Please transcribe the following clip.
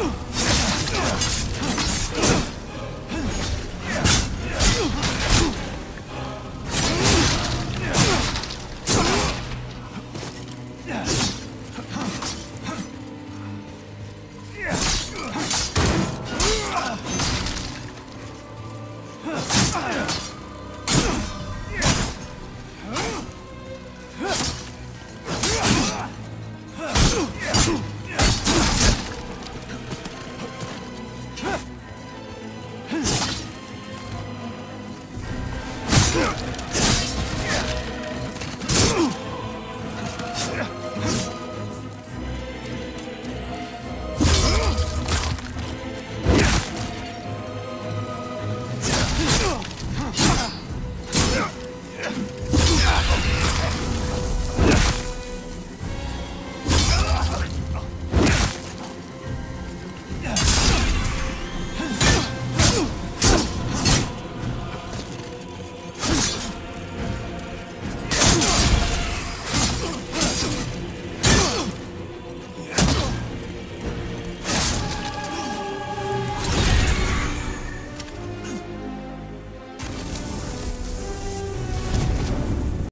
Ugh!